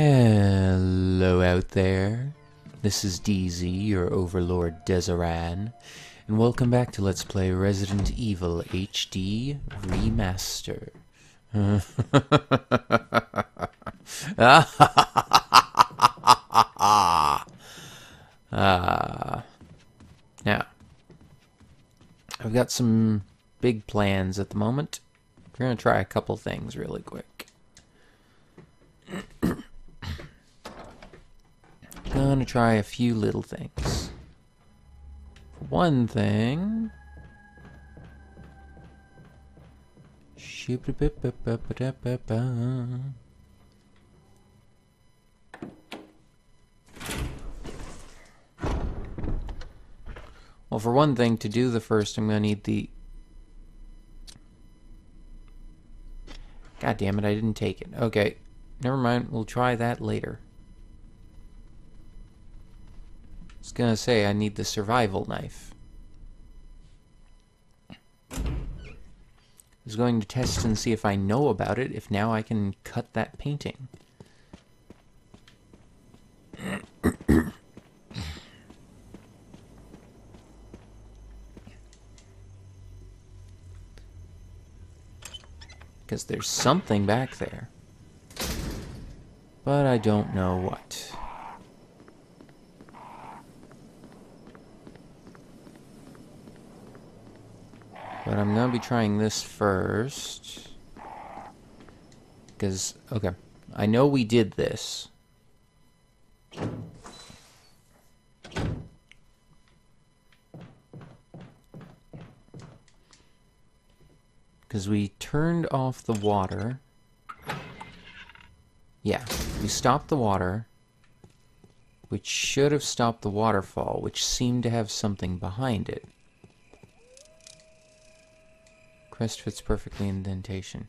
Hello out there. This is DZ, your overlord Dzaran, and welcome back to Let's Play Resident Evil HD Remaster. ah. Now, I've got some big plans at the moment. We're going to try a couple things really quick. I'm gonna try a few little things. One thing. Well, for one thing, to do the first, I'm gonna need the. God damn it, I didn't take it. Okay, never mind, we'll try that later. Was gonna say I need the survival knife. I was going to test and see if I know about it, if now I can cut that painting. Because there's something back there. But I don't know what. But I'm going to be trying this first. Because, okay, I know we did this. Because we turned off the water. Yeah, we stopped the water. Which should have stopped the waterfall, which seemed to have something behind it. Crest fits perfectly indentation.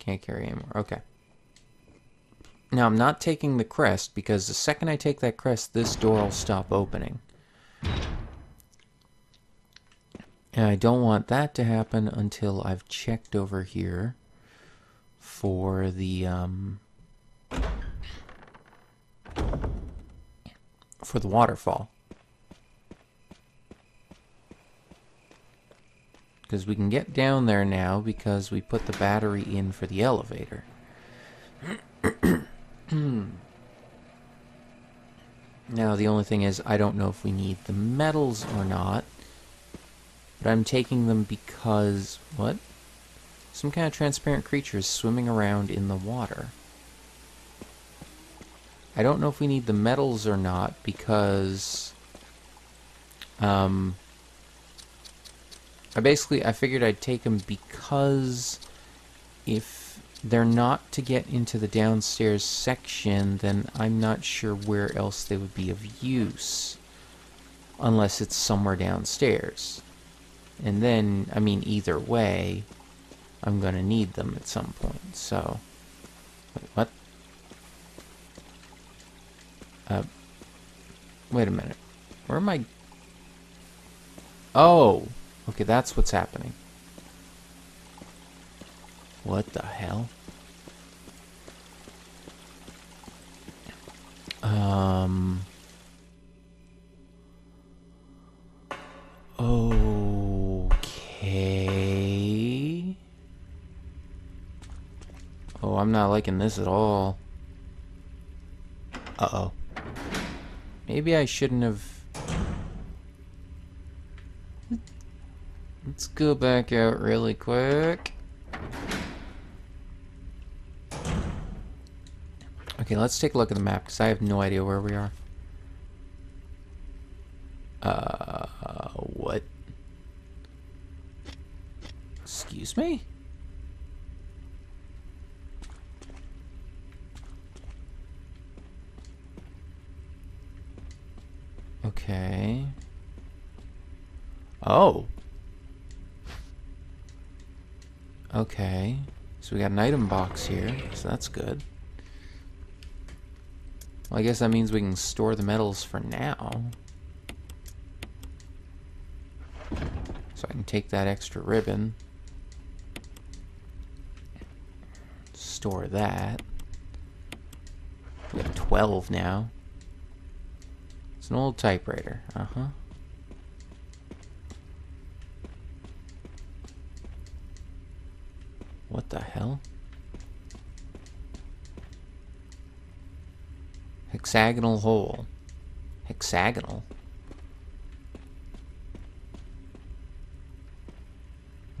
Can't carry anymore. Okay. Now, I'm not taking the crest, because the second I take that crest, this door will stop opening. And I don't want that to happen until I've checked over here for the, um, for the waterfall. Because we can get down there now because we put the battery in for the elevator. now, the only thing is, I don't know if we need the medals or not. But I'm taking them because... What? Some kind of transparent creature is swimming around in the water. I don't know if we need the medals or not because... Um, I basically, I figured I'd take them because if they're not to get into the downstairs section, then I'm not sure where else they would be of use. Unless it's somewhere downstairs. And then, I mean, either way, I'm going to need them at some point, so... Wait, what? Uh, wait a minute. Where am I... Oh! Okay, that's what's happening. What the hell? Um... Okay... Oh, I'm not liking this at all. Uh-oh. Maybe I shouldn't have Let's go back out really quick. Okay, let's take a look at the map, because I have no idea where we are. Uh, what? Excuse me? Okay. Oh. Okay. So we got an item box here, so that's good. Well, I guess that means we can store the medals for now. So I can take that extra ribbon. Store that. We have 12 now. It's an old typewriter. Uh-huh. What the hell? Hexagonal hole. Hexagonal?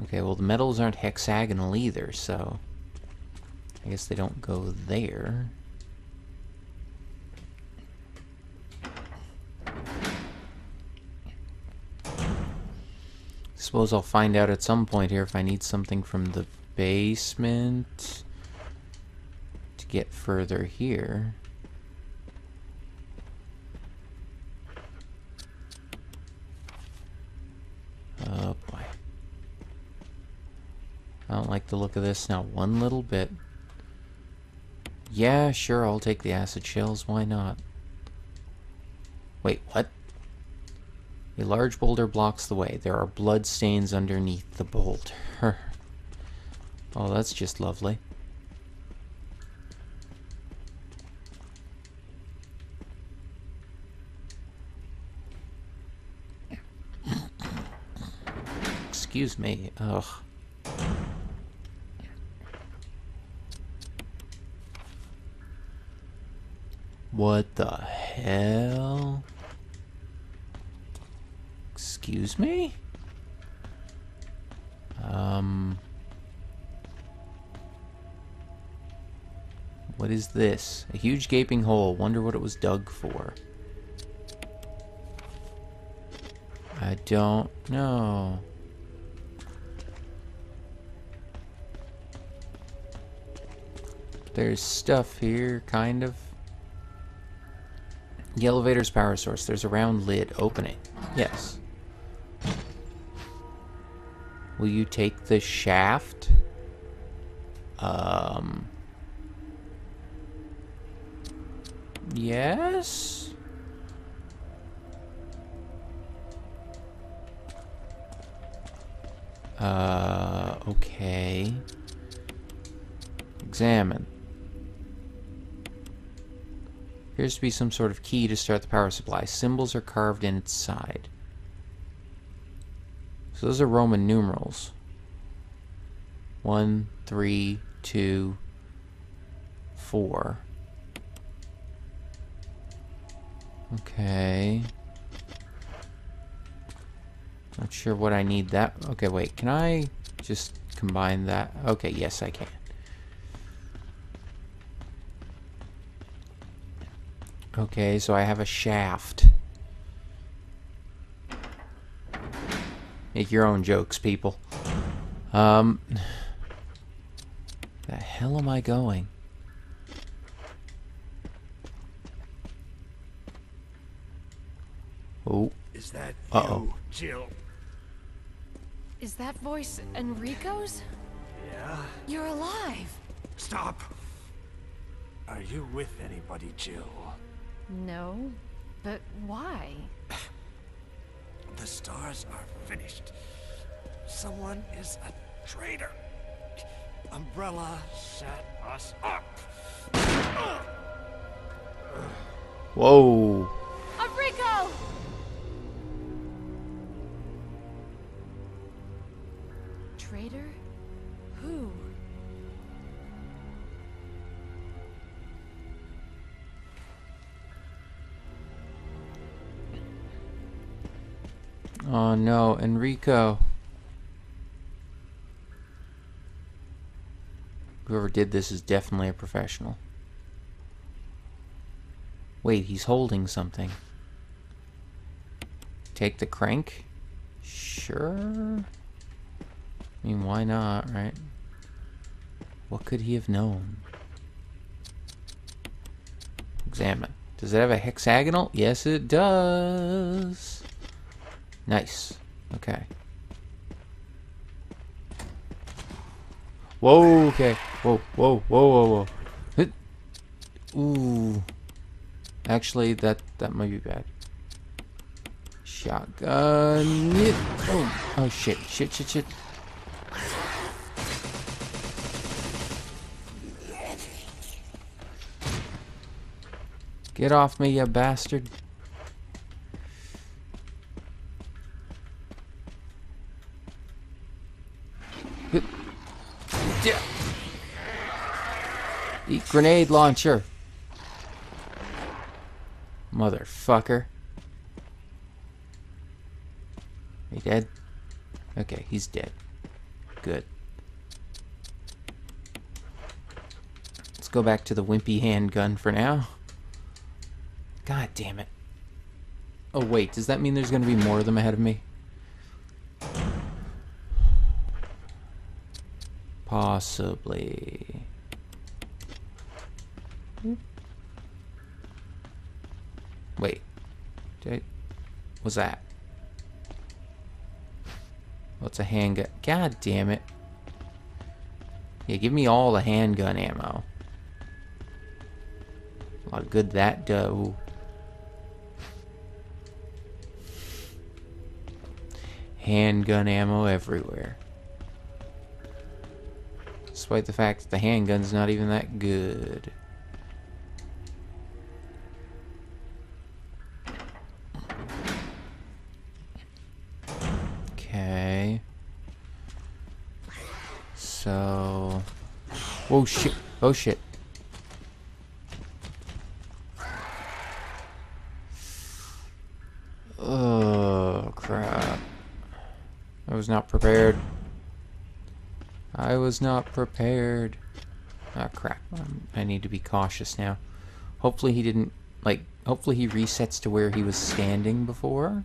Okay, well the medals aren't hexagonal either, so... I guess they don't go there. Suppose I'll find out at some point here if I need something from the basement to get further here. Oh boy. I don't like the look of this, not one little bit. Yeah, sure, I'll take the acid shells, why not? Wait, what? A large boulder blocks the way. There are blood stains underneath the boulder. oh, that's just lovely. Excuse me. Ugh. What the hell? Excuse me? Um... What is this? A huge gaping hole. Wonder what it was dug for. I don't know. There's stuff here, kind of. The elevator's power source. There's a round lid. Open it. Yes. Will you take the shaft? Um... Yes? Uh, okay. Examine. Appears to be some sort of key to start the power supply. Symbols are carved in its side. So those are Roman numerals. One, three, two, four. Okay. Not sure what I need that. Okay, wait. Can I just combine that? Okay, yes, I can. Okay, so I have a shaft. Make your own jokes, people. Um, the hell am I going? Oh. Is that Uh oh. you, Jill? Is that voice Enrico's? Yeah? You're alive! Stop! Are you with anybody, Jill? No, but why? The stars are finished. Someone is a traitor. Umbrella set us up. Whoa. Enrico! No, Enrico. Whoever did this is definitely a professional. Wait, he's holding something. Take the crank? Sure. I mean, why not, right? What could he have known? Examine. Does it have a hexagonal? Yes, it does. Nice. Okay. Whoa, okay. Whoa, whoa, whoa, whoa, whoa. Ooh. Actually, that that might be bad. Shotgun. Oh, oh shit, shit, shit, shit. Get off me, you bastard. Yeah. Grenade launcher. Motherfucker. He dead? Okay, he's dead. Good. Let's go back to the wimpy handgun for now. God damn it. Oh wait, does that mean there's gonna be more of them ahead of me? Possibly. Wait. Did I... What's that? What's a handgun? God damn it. Yeah, give me all the handgun ammo. A lot of good that do. Handgun ammo everywhere. Despite the fact that the handgun's not even that good. Okay. So... Oh shit. Oh shit. Oh crap. I was not prepared. I was not prepared. Ah crap. Um, I need to be cautious now. Hopefully he didn't like hopefully he resets to where he was standing before.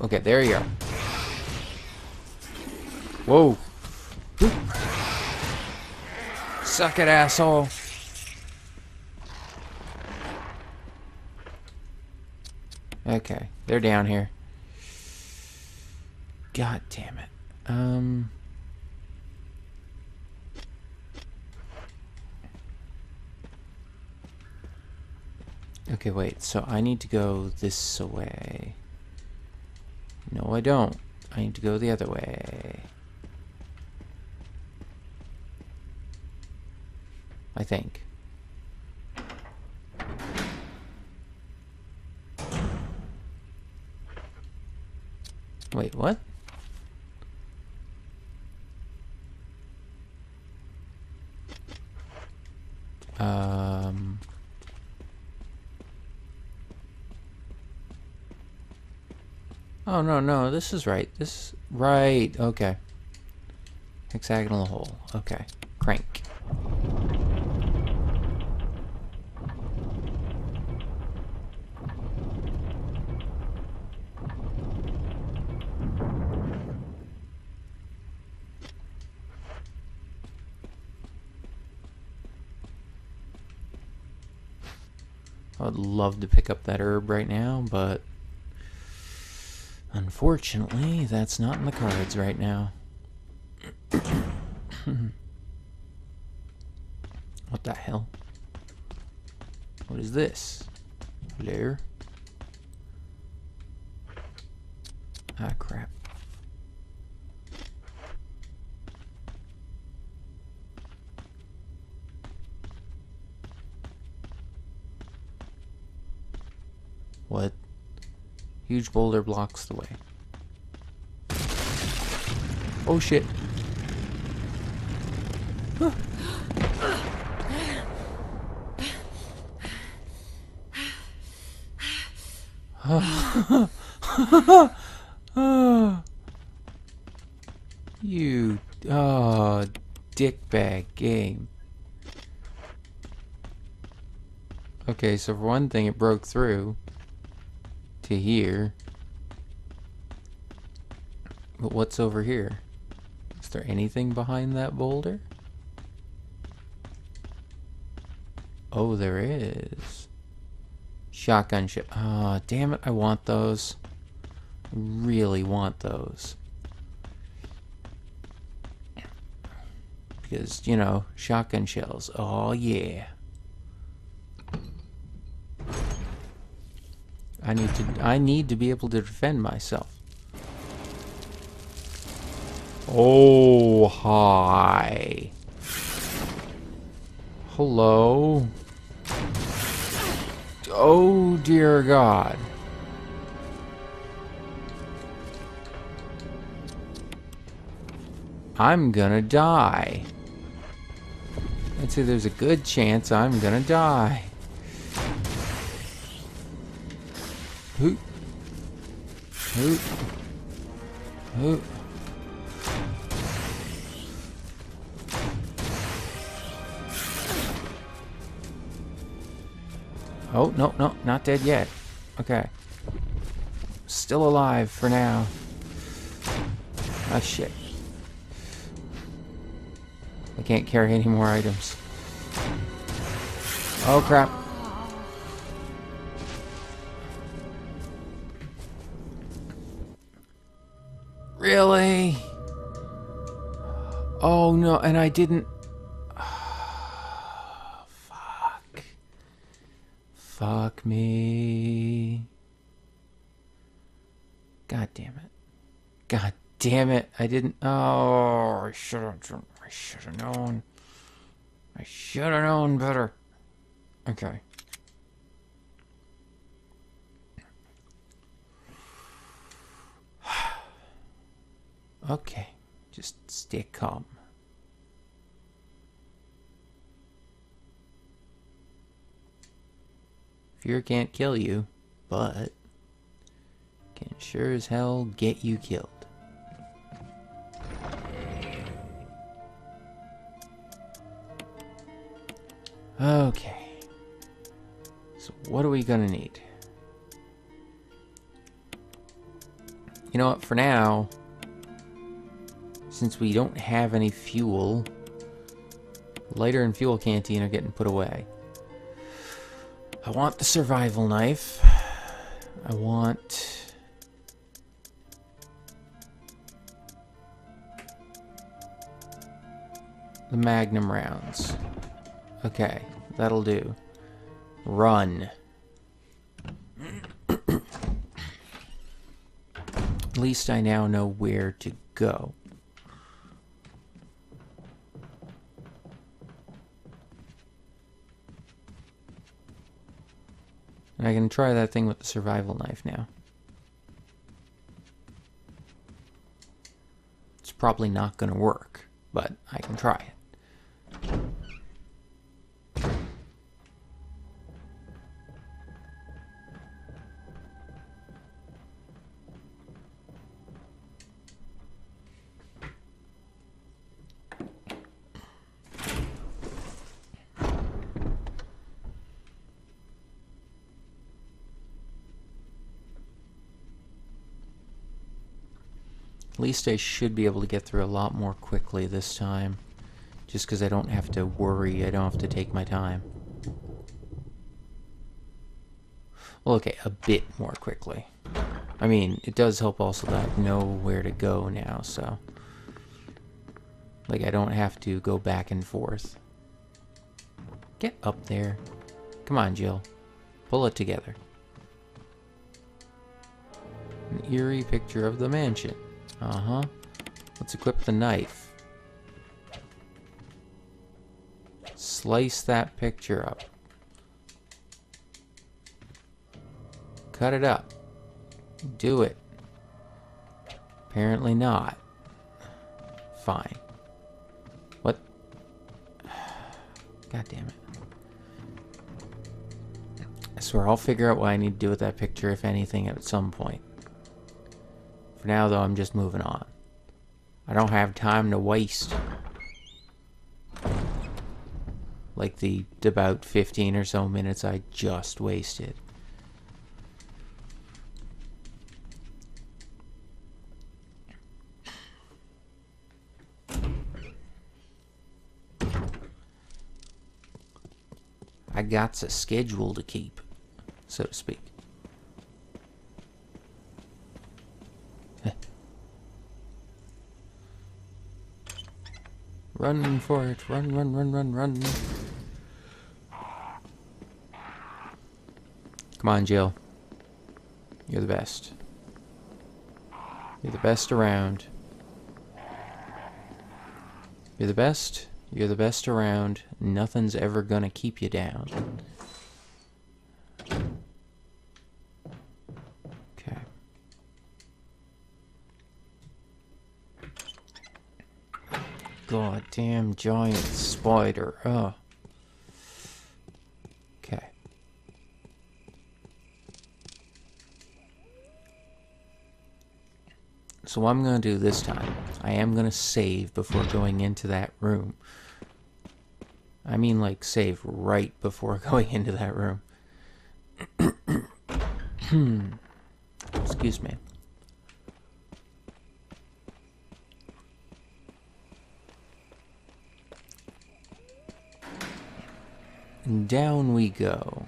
Okay, there you go. Whoa. Suck it, asshole. Okay, they're down here. God damn it. Um. Okay, wait. So I need to go this way. No, I don't. I need to go the other way. I think. Wait, what? Um... Oh, no, no, this is right. This, right, okay. Hexagonal hole, okay. Crank. I would love to pick up that herb right now, but unfortunately, that's not in the cards right now. what the hell? What is this? Hello? Ah, crap. What? Huge boulder blocks the way. Oh shit. you, oh, dickbag game. Okay, so for one thing, it broke through to here. But what's over here? Is there anything behind that boulder? Oh, there is. Shotgun ship. Ah, oh, damn it, I want those. Really want those. Because, you know, shotgun shells. Oh, yeah. I need to I need to be able to defend myself. Oh, hi. Hello. Oh, dear God. I'm gonna die. I'd say there's a good chance I'm gonna die. Hoot. Hoot. Hoot. Oh, no, no, not dead yet. Okay. Still alive for now. Ah, shit. I can't carry any more items. Oh, crap. Really? Oh, no, and I didn't... Fuck. Fuck me. God damn it. God damn it. I didn't... Oh, I should have... I should have known. I should have known better. Okay. Okay. Just stay calm. Fear can't kill you, but can sure as hell get you killed. Okay. So what are we gonna need? You know what, for now, since we don't have any fuel, lighter and fuel canteen are getting put away. I want the survival knife. I want... The magnum rounds. Okay, that'll do. Run. At least I now know where to go. And I can try that thing with the survival knife now. It's probably not going to work, but I can try it. Least I should be able to get through a lot more quickly this time. Just because I don't have to worry, I don't have to take my time. Well, okay, a bit more quickly. I mean, it does help also that I know where to go now, so... Like, I don't have to go back and forth. Get up there. Come on, Jill. Pull it together. An eerie picture of the mansion. Uh-huh. Let's equip the knife. Slice that picture up. Cut it up. Do it. Apparently not. Fine. What? God damn it. I swear I'll figure out what I need to do with that picture, if anything, at some point. For now, though, I'm just moving on. I don't have time to waste. Like the about 15 or so minutes I just wasted. I got a schedule to keep, so to speak. Run for it. Run, run, run, run, run. Come on, Jill. You're the best. You're the best around. You're the best. You're the best around. Nothing's ever gonna keep you down. Okay. God damn giant spider. Oh. Okay. So what I'm going to do this time, I am going to save before going into that room. I mean like save right before going into that room. Hmm. Excuse me. And down we go.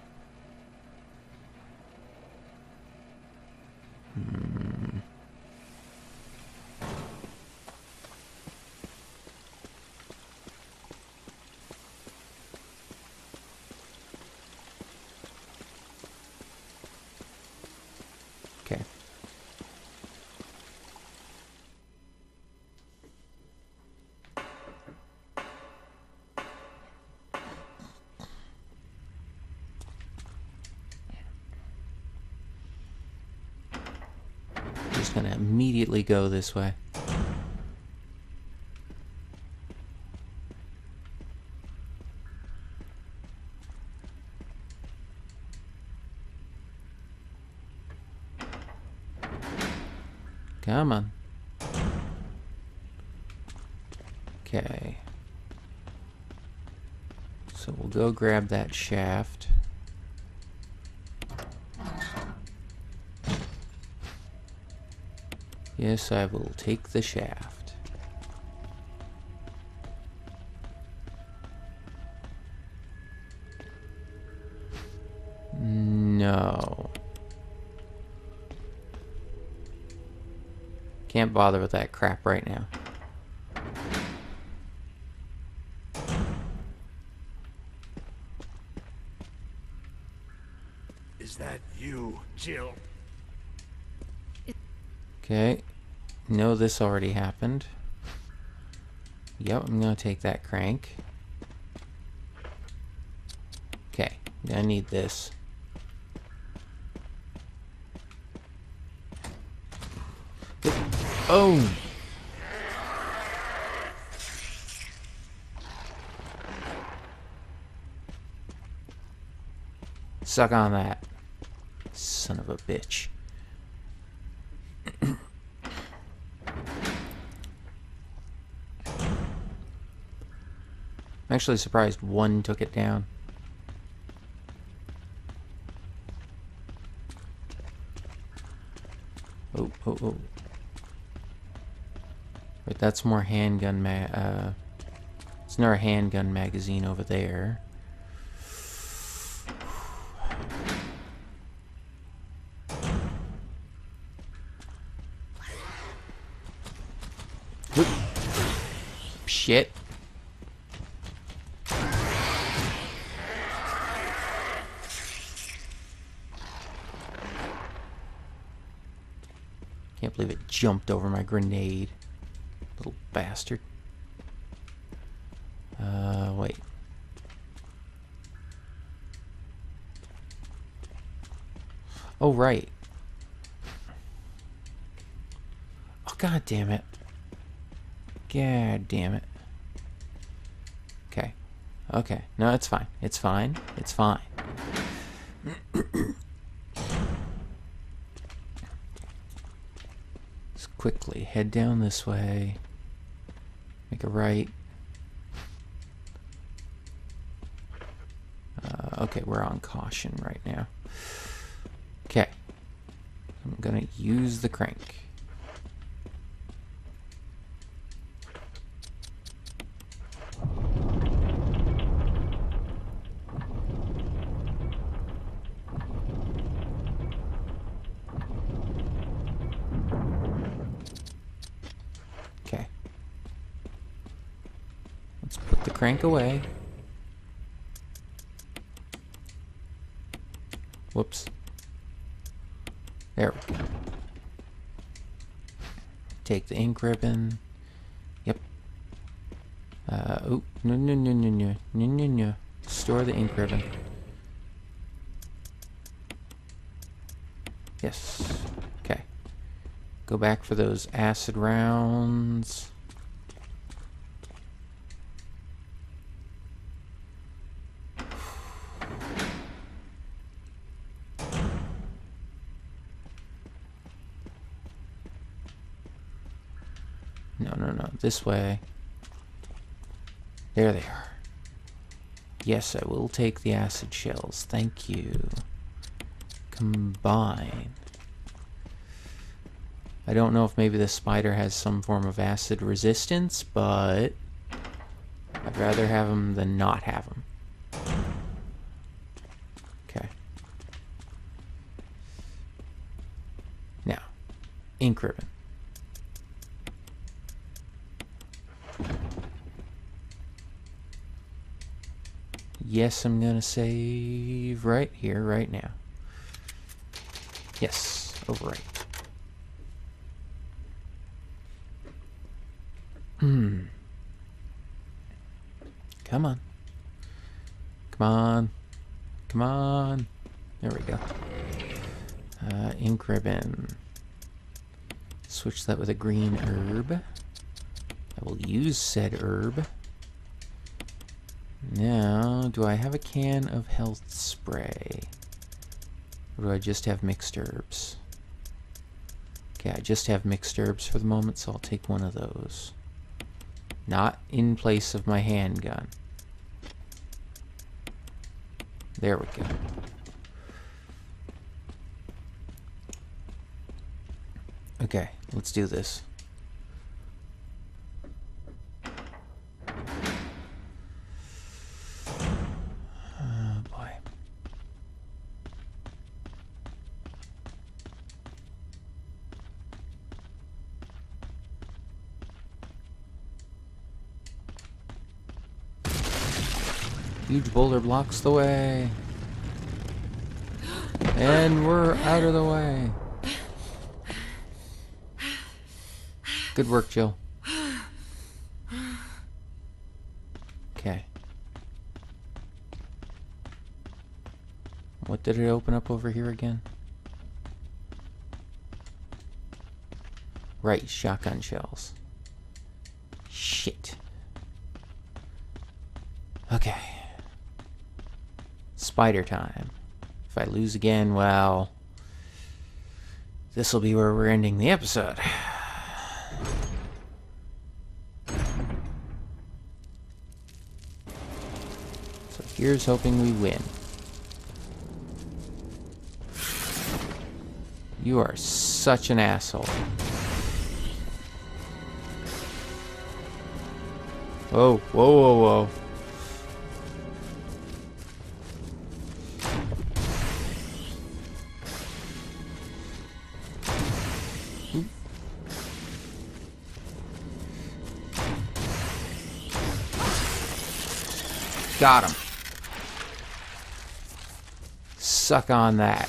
Okay. Just gonna immediately go this way. Come on. Okay. So we'll go grab that shaft. Yes, I will take the shaft. No. Can't bother with that crap right now. Is that you, Jill? Okay. No, this already happened. Yep, I'm gonna take that crank. Okay, I need this. Oh! Suck on that. Son of a bitch. Actually surprised one took it down. Oh, oh, oh. Wait, that's more handgun ma- uh... It's another handgun magazine over there. Shit. Can't believe it jumped over my grenade. Little bastard. Uh, wait. Oh, right. Oh, god damn it. God damn it. Okay. Okay. No, it's fine. It's fine. It's fine. Let's quickly head down this way. Make a right. Uh, okay, we're on caution right now. Okay. I'm gonna use the crank. Crank away. Whoops. There we go. Take the ink ribbon. Yep. Uh, no, no, no, no, no, no, no, no. Store the ink ribbon. Yes. Okay. Go back for those acid rounds. No, no, no. This way. There they are. Yes, I will take the acid shells. Thank you. Combine. I don't know if maybe the spider has some form of acid resistance, but I'd rather have them than not have them. Okay. Now, ink ribbon. Yes, I'm gonna save right here, right now. Yes, overwrite. Hmm. Come on. Come on. Come on. There we go. Uh, ink ribbon. Switch that with a green herb. I will use said herb. Now, do I have a can of health spray? Or do I just have mixed herbs? Okay, I just have mixed herbs for the moment, so I'll take one of those. Not in place of my handgun. There we go. Okay, let's do this. Huge boulder blocks the way. And we're out of the way. Good work, Jill. Okay. What did it open up over here again? Right, shotgun shells. Shit. Okay. Spider time. If I lose again, well... This'll be where we're ending the episode. So here's hoping we win. You are such an asshole. Whoa, whoa, whoa, whoa. Got him. Suck on that.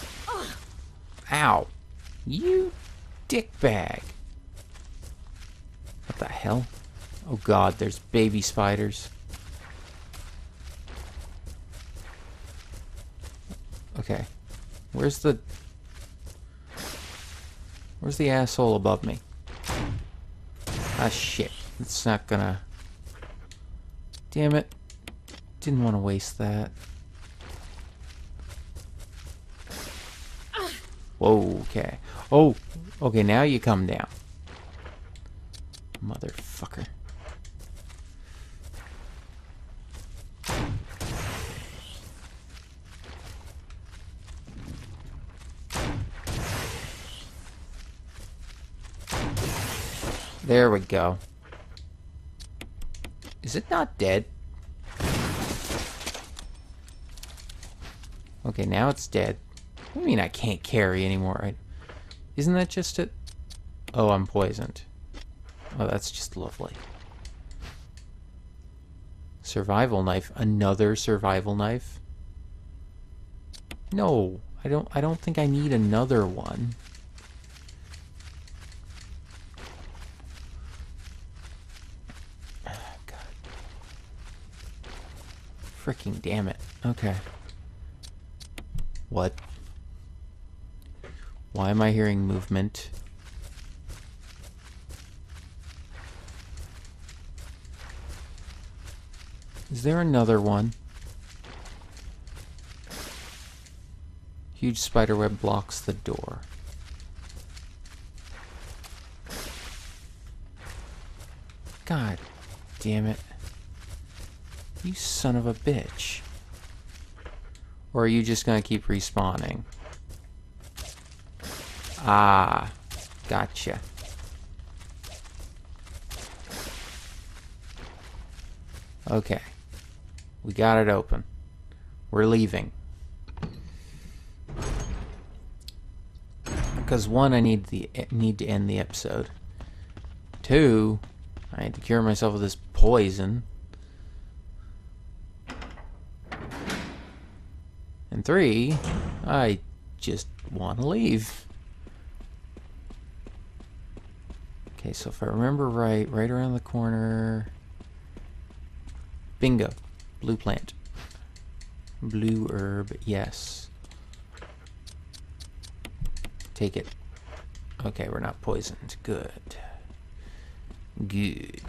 Ow. You dickbag. What the hell? Oh god, there's baby spiders. Okay. Where's the... Where's the asshole above me? Ah, shit. It's not gonna... Damn it. Didn't want to waste that. Whoa, okay. Oh, okay, now you come down. Motherfucker. There we go. Is it not dead? Okay, now it's dead. You mean I can't carry anymore? I, isn't that just it? Oh, I'm poisoned. Oh, that's just lovely. Survival knife. Another survival knife? No, I don't I don't think I need another one. God. Freaking damn it. Okay. What? Why am I hearing movement? Is there another one? Huge spiderweb blocks the door. God damn it. You son of a bitch. Or are you just gonna keep respawning? Ah, gotcha. Okay. We got it open. We're leaving. Because one, I need the need to end the episode. Two, I had to cure myself of this poison. And three, I just want to leave. Okay, so if I remember right, right around the corner. Bingo. Blue plant. Blue herb, yes. Take it. Okay, we're not poisoned. Good. Good.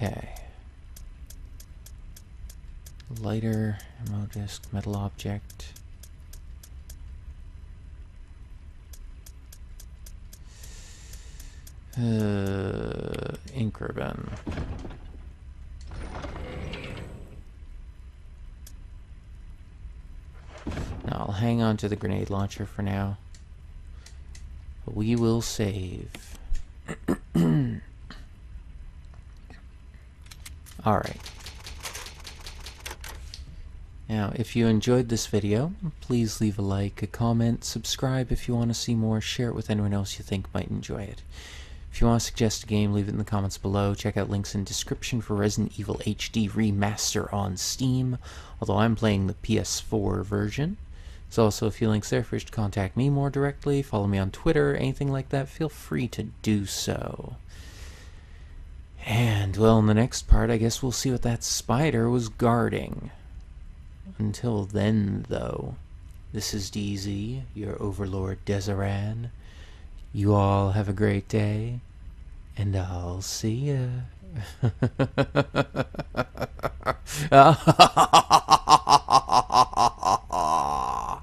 Okay. Lighter, MO disk, metal object. Uh, ink. Now I'll hang on to the grenade launcher for now. We will save. Alright. Now, if you enjoyed this video, please leave a like, a comment, subscribe if you want to see more, share it with anyone else you think might enjoy it. If you want to suggest a game, leave it in the comments below. Check out links in description for Resident Evil HD Remaster on Steam, although I'm playing the PS4 version. There's also a few links there for you to contact me more directly, follow me on Twitter, anything like that, feel free to do so. And, well, in the next part, I guess we'll see what that spider was guarding. Until then, though, this is DZ, your overlord Dzaran. You all have a great day, and I'll see ya.